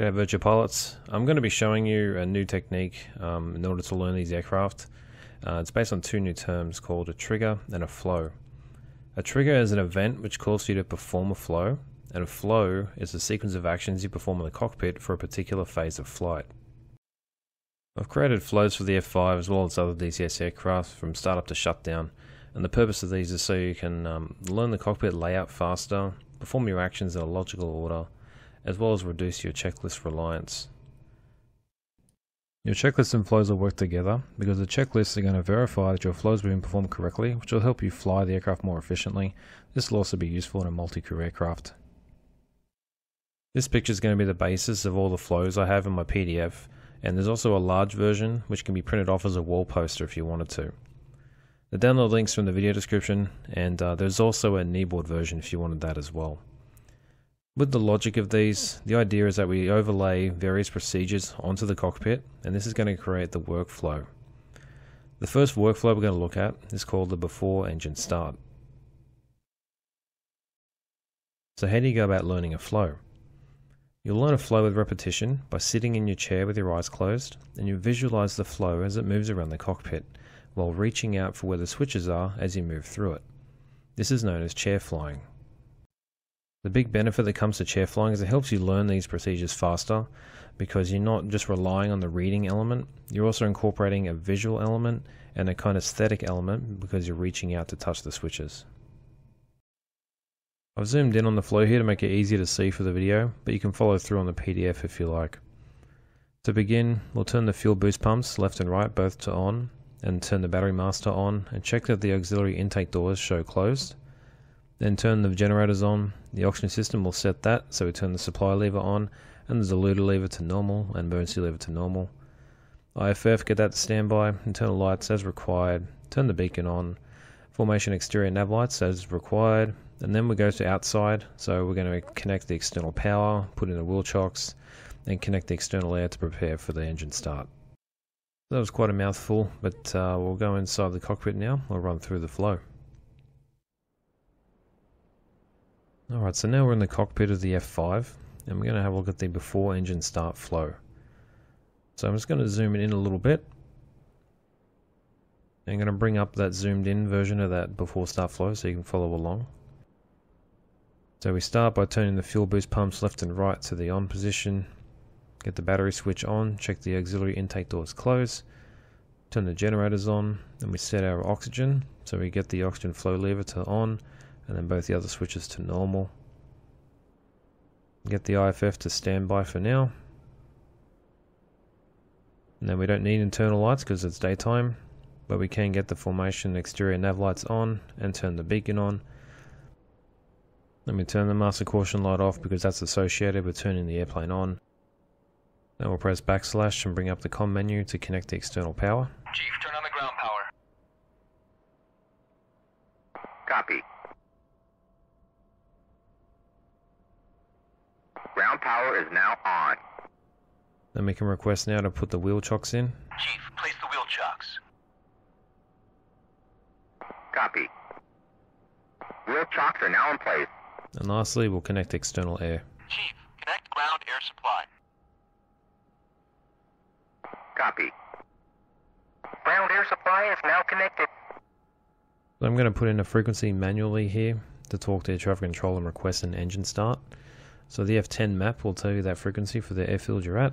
G'day Virtual Pilots. I'm going to be showing you a new technique um, in order to learn these aircraft. Uh, it's based on two new terms called a trigger and a flow. A trigger is an event which calls you to perform a flow, and a flow is a sequence of actions you perform in the cockpit for a particular phase of flight. I've created flows for the F5 as well as other DCS aircraft from startup to shutdown, and the purpose of these is so you can um, learn the cockpit layout faster, perform your actions in a logical order, as well as reduce your checklist reliance. Your checklist and flows will work together because the checklists are going to verify that your flows have been performed correctly, which will help you fly the aircraft more efficiently. This will also be useful in a multi-crew aircraft. This picture is going to be the basis of all the flows I have in my PDF, and there's also a large version which can be printed off as a wall poster if you wanted to. The download links from the video description, and uh, there's also a kneeboard version if you wanted that as well. With the logic of these, the idea is that we overlay various procedures onto the cockpit, and this is going to create the workflow. The first workflow we're going to look at is called the before engine start. So how do you go about learning a flow? You'll learn a flow with repetition by sitting in your chair with your eyes closed, and you visualize the flow as it moves around the cockpit, while reaching out for where the switches are as you move through it. This is known as chair flying. The big benefit that comes to chair flying is it helps you learn these procedures faster because you're not just relying on the reading element, you're also incorporating a visual element and a kinesthetic element because you're reaching out to touch the switches. I've zoomed in on the flow here to make it easier to see for the video, but you can follow through on the PDF if you like. To begin, we'll turn the fuel boost pumps left and right both to on, and turn the battery master on, and check that the auxiliary intake doors show closed. Then turn the generators on. The oxygen system will set that, so we turn the supply lever on and the diluter lever to normal and emergency lever to normal. IFF, get that to standby, internal lights as required, turn the beacon on, formation exterior nav lights as required, and then we go to outside, so we're going to connect the external power, put in the wheel chocks, and connect the external air to prepare for the engine start. That was quite a mouthful, but uh, we'll go inside the cockpit now, we'll run through the flow. Alright, so now we're in the cockpit of the F5 and we're going to have a look at the before engine start flow. So I'm just going to zoom it in a little bit. I'm going to bring up that zoomed in version of that before start flow so you can follow along. So we start by turning the fuel boost pumps left and right to the on position. Get the battery switch on, check the auxiliary intake doors close. Turn the generators on, and we set our oxygen. So we get the oxygen flow lever to on and then both the other switches to normal. Get the IFF to standby for now. And then we don't need internal lights because it's daytime, but we can get the formation exterior nav lights on and turn the beacon on. Let me turn the master caution light off because that's associated with turning the airplane on. Then we'll press backslash and bring up the com menu to connect the external power. Chief, turn on the ground power. Copy. Ground power is now on. Then we can request now to put the wheel chocks in. Chief, place the wheel chocks. Copy. Wheel chocks are now in place. And lastly, we'll connect external air. Chief, connect ground air supply. Copy. Ground air supply is now connected. So I'm going to put in a frequency manually here to talk to air traffic control and request an engine start. So the F10 map will tell you that frequency for the airfield you're at,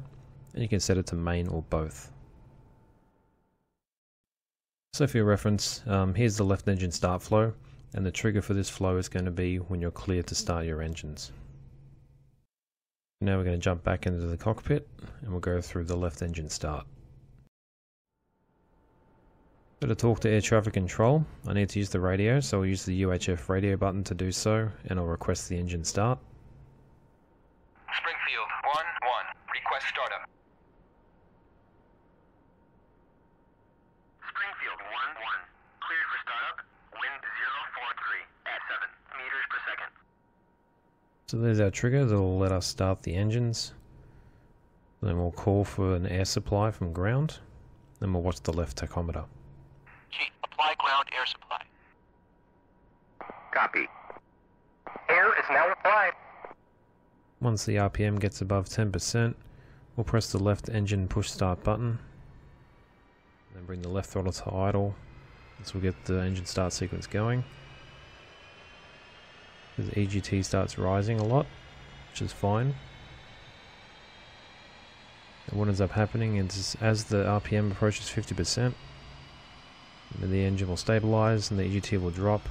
and you can set it to main or both. So for your reference, um, here's the left engine start flow, and the trigger for this flow is going to be when you're clear to start your engines. Now we're going to jump back into the cockpit, and we'll go through the left engine start. So to talk to air traffic control, I need to use the radio, so I'll use the UHF radio button to do so, and I'll request the engine start. Request startup. Springfield, 1 1. Cleared for startup. Wind 043 at 7 meters per second. So there's our trigger that will let us start the engines. Then we'll call for an air supply from ground. Then we'll watch the left tachometer. Chief, apply ground air supply. Copy. Air is now applied. Once the RPM gets above 10%, we'll press the left engine push start button. Then bring the left throttle to idle. This will get the engine start sequence going. The EGT starts rising a lot, which is fine. And what ends up happening is as the RPM approaches 50%, the engine will stabilize and the EGT will drop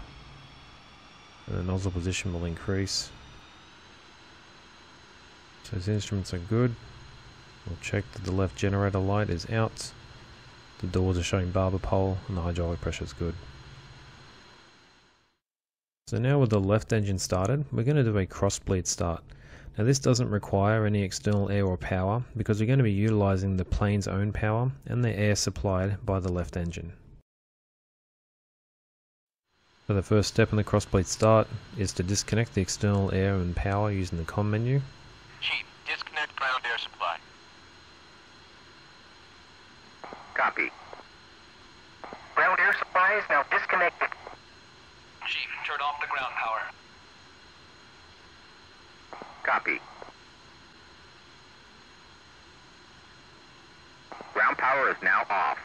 and the nozzle position will increase. So his instruments are good. We'll check that the left generator light is out. The doors are showing barber pole and the hydraulic pressure is good. So now with the left engine started, we're going to do a cross bleed start. Now this doesn't require any external air or power because we're going to be utilizing the plane's own power and the air supplied by the left engine. So the first step in the cross bleed start is to disconnect the external air and power using the COM menu. Chief, disconnect ground air supply. Copy. Ground air supply is now disconnected. Chief, turn off the ground power. Copy. Ground power is now off.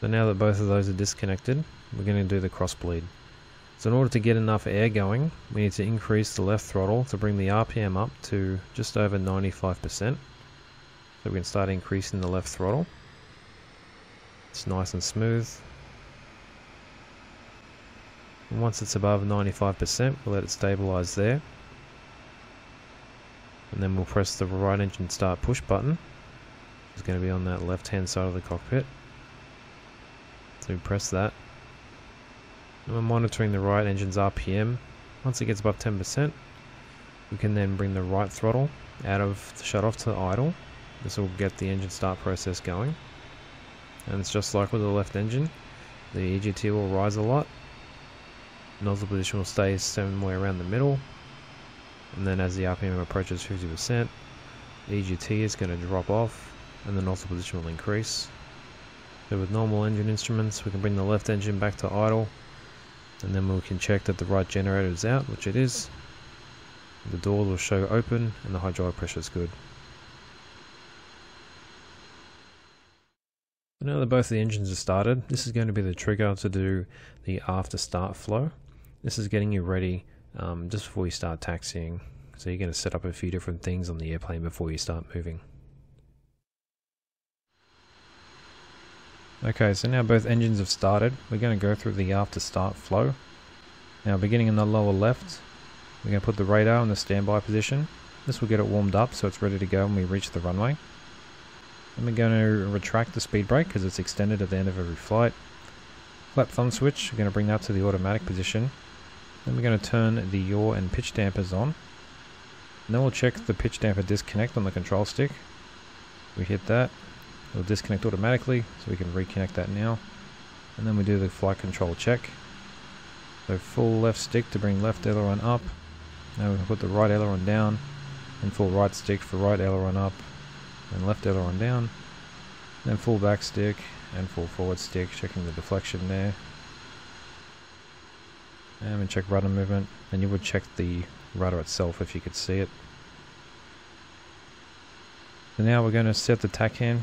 So now that both of those are disconnected, we're going to do the cross bleed. So in order to get enough air going, we need to increase the left throttle to bring the RPM up to just over 95%. So we can start increasing the left throttle. It's nice and smooth. And once it's above 95%, we'll let it stabilize there. And then we'll press the right engine start push button. It's going to be on that left hand side of the cockpit. So we press that. And we're monitoring the right engine's RPM. Once it gets above 10%, we can then bring the right throttle out of the shut off to idle. This will get the engine start process going. And it's just like with the left engine. The EGT will rise a lot. Nozzle position will stay somewhere around the middle. And then as the RPM approaches 50%, the EGT is going to drop off and the nozzle position will increase. So with normal engine instruments, we can bring the left engine back to idle, and then we can check that the right generator is out, which it is. The doors will show open, and the hydraulic pressure is good. Now that both the engines are started, this is going to be the trigger to do the after start flow. This is getting you ready um, just before you start taxiing. So you're going to set up a few different things on the airplane before you start moving. Okay, so now both engines have started. We're going to go through the after start flow. Now beginning in the lower left, we're going to put the radar in the standby position. This will get it warmed up so it's ready to go when we reach the runway. Then we're going to retract the speed brake because it's extended at the end of every flight. Flap thumb switch, we're going to bring that to the automatic position. Then we're going to turn the yaw and pitch dampers on. And then we'll check the pitch damper disconnect on the control stick. We hit that, it'll disconnect automatically, so we can reconnect that now. And then we do the flight control check. So full left stick to bring left aileron up. Now we put the right aileron down, and full right stick for right aileron up, and left aileron down. Then full back stick and full forward stick, checking the deflection there. And we check rudder movement, and you would check the rudder itself if you could see it. So now we're going to set the TACAN.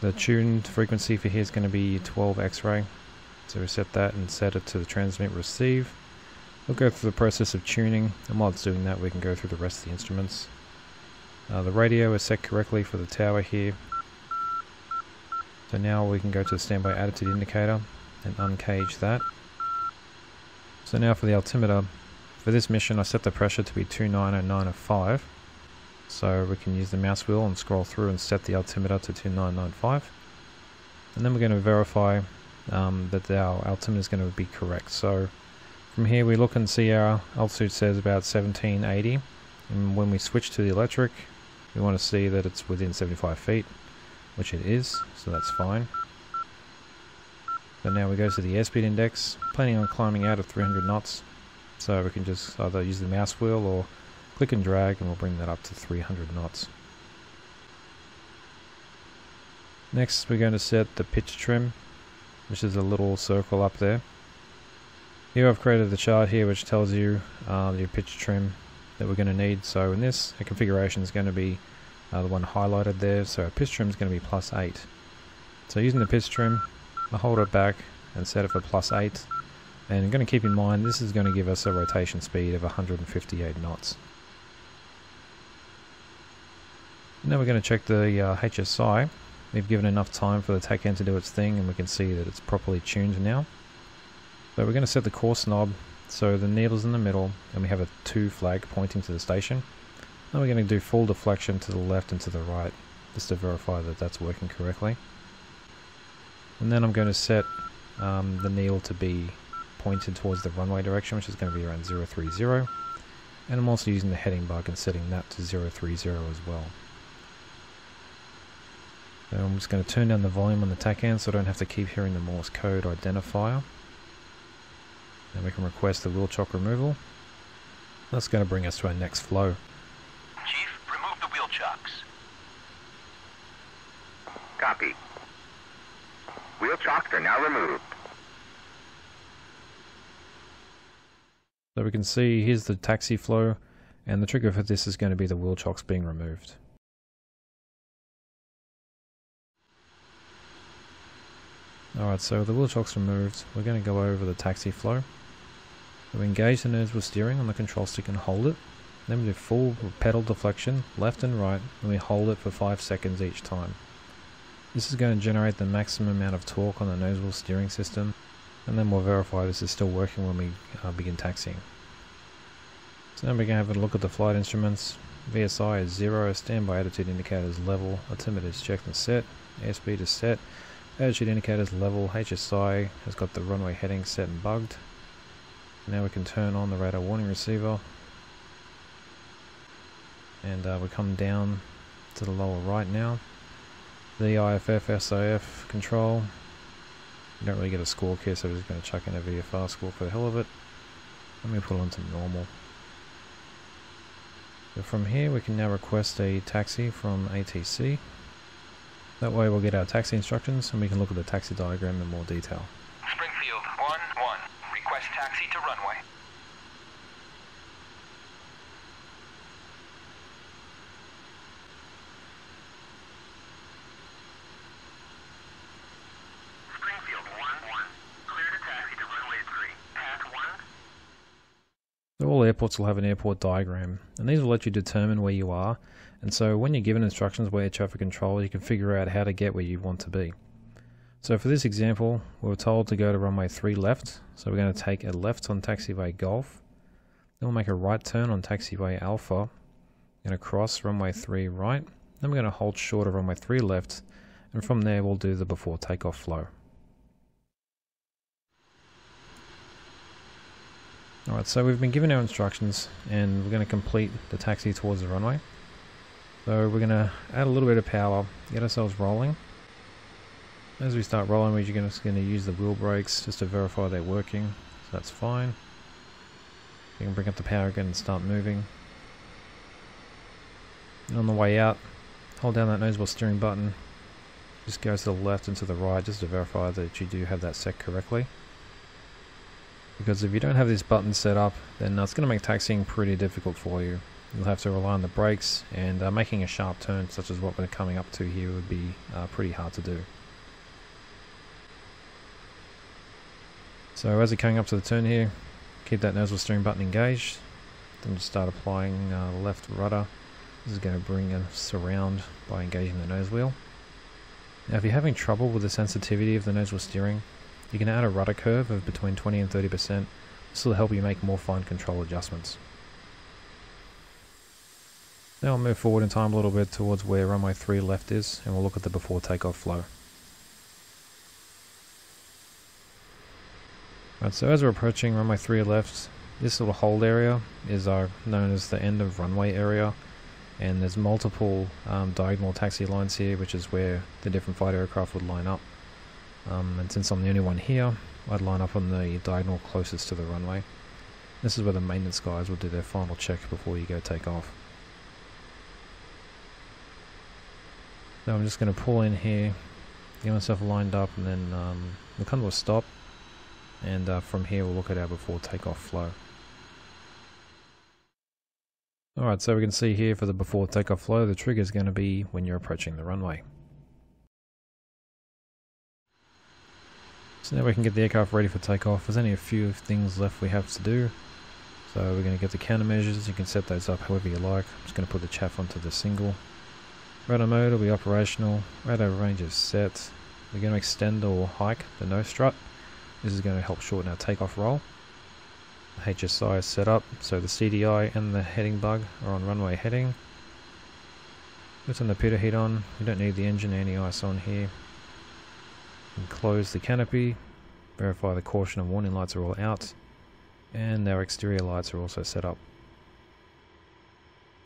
The tuned frequency for here is going to be 12 X-ray. So we set that and set it to the transmit receive. We'll go through the process of tuning, and while it's doing that we can go through the rest of the instruments. Uh, the radio is set correctly for the tower here. So now we can go to the standby attitude indicator and uncage that. So now for the altimeter, for this mission I set the pressure to be 290905. So we can use the mouse wheel and scroll through and set the altimeter to 2995. And then we're going to verify um, that our altimeter is going to be correct. So from here we look and see our altitude says about 1780. And when we switch to the electric, we want to see that it's within 75 feet, which it is, so that's fine. So now we go to the airspeed index, planning on climbing out at 300 knots. So we can just either use the mouse wheel or click and drag and we'll bring that up to 300 knots. Next we're going to set the pitch trim, which is a little circle up there. Here I've created the chart here which tells you uh, your pitch trim that we're going to need. So in this, our configuration is going to be uh, the one highlighted there. So our pitch trim is going to be plus 8. So using the pitch trim, I hold it back and set it for plus 8. And I'm going to keep in mind this is going to give us a rotation speed of 158 knots. Now we're going to check the uh, HSI. We've given enough time for the TACAN to do its thing and we can see that it's properly tuned now. So we're going to set the course knob so the needle's in the middle and we have a 2 flag pointing to the station. Then we're going to do full deflection to the left and to the right just to verify that that's working correctly. And then I'm going to set um, the needle to be pointed towards the runway direction which is going to be around 030 and I'm also using the heading bug and setting that to 030 as well. I'm just going to turn down the volume on the TACAN so I don't have to keep hearing the Morse code identifier. And we can request the wheel chock removal. That's going to bring us to our next flow. Chief, remove the wheel chocks. Copy. Wheel chocks are now removed. So we can see here's the taxi flow and the trigger for this is going to be the wheel chocks being removed. Alright, so the wheel chocks removed, we're going to go over the taxi flow. We engage the nose wheel steering on the control stick and hold it. Then we do full pedal deflection, left and right, and we hold it for 5 seconds each time. This is going to generate the maximum amount of torque on the nose wheel steering system, and then we'll verify this is still working when we uh, begin taxiing. So now we're going to have a look at the flight instruments. VSI is 0, standby attitude indicator is level, altimeter is checked and set, airspeed is set, attitude indicator is level, HSI has got the runway heading set and bugged. Now we can turn on the radar warning receiver and uh, we come down to the lower right now. The IFF SIF control. You don't really get a squawk here, so we're just going to chuck in a VFR squawk for the hell of it. Let me put on onto normal. So from here we can now request a taxi from ATC. That way we'll get our taxi instructions and we can look at the taxi diagram in more detail. Springfield 1-1. Request taxi to runway. Springfield 1-1. Clear to taxi to runway 3. Path 1. So all airports will have an airport diagram, and these will let you determine where you are, and so when you're given instructions by air traffic control, you can figure out how to get where you want to be. So for this example, we were told to go to runway 3 left, so we're going to take a left on taxiway Golf, then we'll make a right turn on taxiway Alpha, going to cross runway 3 right, then we're going to hold short of runway 3 left, and from there we'll do the before takeoff flow. Alright, so we've been given our instructions and we're going to complete the taxi towards the runway. So we're going to add a little bit of power, get ourselves rolling. As we start rolling, we're just going to use the wheel brakes just to verify they're working. So that's fine. You can bring up the power again and start moving. And on the way out, hold down that nose wheel steering button. Just go to the left and to the right just to verify that you do have that set correctly because if you don't have this button set up then it's going to make taxiing pretty difficult for you. You'll have to rely on the brakes and uh, making a sharp turn such as what we're coming up to here would be uh, pretty hard to do. So as you're coming up to the turn here, keep that nose wheel steering button engaged, then just start applying uh, left rudder. This is going to bring us around by engaging the nose wheel. Now if you're having trouble with the sensitivity of the nose wheel steering, you can add a rudder curve of between 20 and 30%. This will help you make more fine control adjustments. Now I'll move forward in time a little bit towards where runway 3 left is and we'll look at the before takeoff flow. Right, so as we're approaching runway 3 left, this little hold area is our, known as the end of runway area and there's multiple um, diagonal taxi lines here which is where the different fighter aircraft would line up. Um, and since I'm the only one here, I'd line up on the diagonal closest to the runway. This is where the maintenance guys will do their final check before you go take off. Now I'm just going to pull in here, get myself lined up and then um, we'll come to a stop and uh, from here we'll look at our before takeoff flow. Alright, so we can see here for the before takeoff flow, the trigger is going to be when you're approaching the runway. So now we can get the aircraft ready for takeoff. There's only a few things left we have to do. So we're going to get the countermeasures. You can set those up however you like. I'm just going to put the chaff onto the single. Radar mode will be operational. Radar range is set. We're going to extend or hike the nose strut. This is going to help shorten our takeoff roll. HSI is set up, so the CDI and the heading bug are on runway heading. Let's turn the pitot heat on. We don't need the engine anti-ice on here. And close the canopy. Verify the caution and warning lights are all out. And our exterior lights are also set up.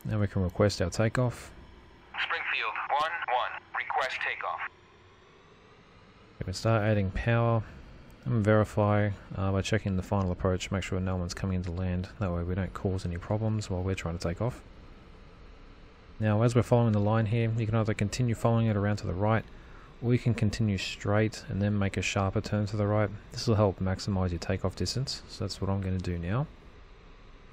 Now we can request our takeoff. Springfield 1 1. Request takeoff. We can start adding power and verify uh, by checking the final approach, make sure no one's coming into land. That way we don't cause any problems while we're trying to take off. Now as we're following the line here, you can either continue following it around to the right, you can continue straight and then make a sharper turn to the right. This will help maximize your takeoff distance, so that's what I'm going to do now.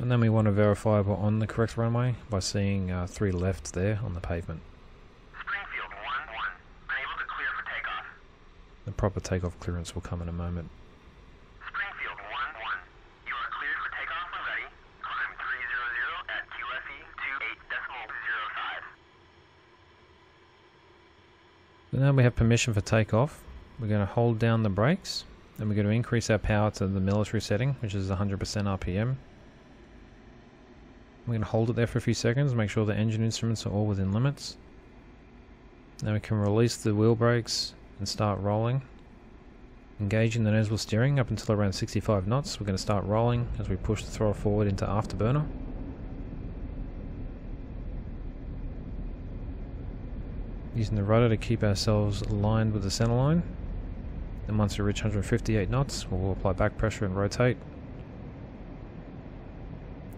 And then we want to verify we're on the correct runway by seeing uh, three left there on the pavement. Springfield 1 1. Unable to clear for takeoff. The proper takeoff clearance will come in a moment. Springfield 1 1. You are cleared for takeoff when ready. Climb 300 at QFE 28.05. So now we have permission for takeoff. We're going to hold down the brakes and we're going to increase our power to the military setting, which is 100% RPM. We're going to hold it there for a few seconds, make sure the engine instruments are all within limits. Now we can release the wheel brakes and start rolling. Engaging the nose wheel steering up until around 65 knots. We're going to start rolling as we push the throttle forward into afterburner. Using the rudder to keep ourselves aligned with the center line. Then once we reach 158 knots, we'll apply back pressure and rotate.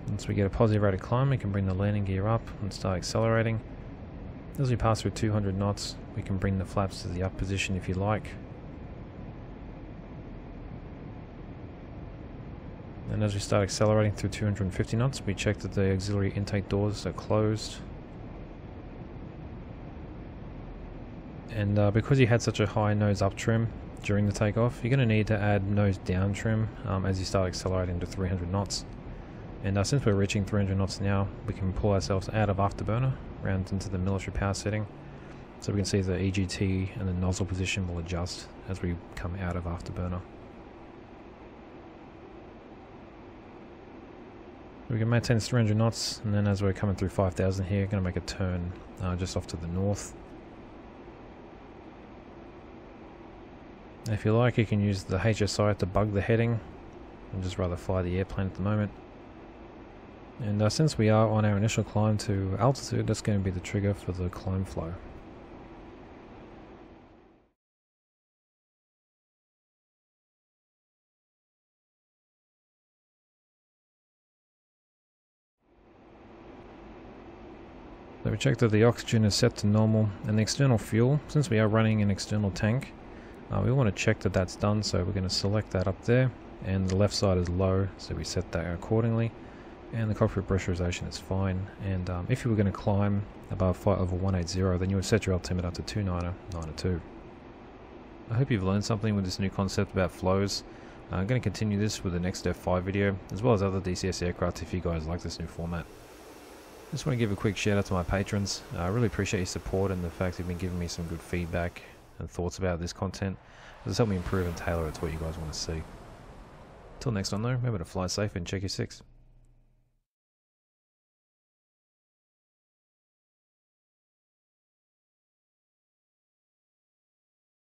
Once we get a positive rate of climb, we can bring the landing gear up and start accelerating. As we pass through 200 knots, we can bring the flaps to the up position if you like. And as we start accelerating through 250 knots, we check that the auxiliary intake doors are closed. And uh, because you had such a high nose up trim during the takeoff, you're going to need to add nose down trim um, as you start accelerating to 300 knots. And uh, since we're reaching 300 knots now, we can pull ourselves out of afterburner, round into the military power setting. So we can see the EGT and the nozzle position will adjust as we come out of afterburner. We can maintain 300 knots, and then as we're coming through 5,000 here, going to make a turn uh, just off to the north. If you like, you can use the HSI to bug the heading. I'd just rather fly the airplane at the moment. And uh, since we are on our initial climb to altitude, that's going to be the trigger for the climb flow. So we checked that the oxygen is set to normal and the external fuel, since we are running an external tank, uh, we want to check that that's done so we're going to select that up there and the left side is low so we set that accordingly and the cockpit pressurization is fine and um, if you were going to climb above flight level 180 then you would set your altimeter up to 2992. I hope you've learned something with this new concept about flows. Uh, I'm going to continue this with the next F5 video as well as other DCS aircraft if you guys like this new format. Just want to give a quick shout out to my patrons. I really appreciate your support and the fact you've been giving me some good feedback and thoughts about this content. It's helped me improve and tailor it to what you guys want to see. Till next time though, remember to fly safe and check your six.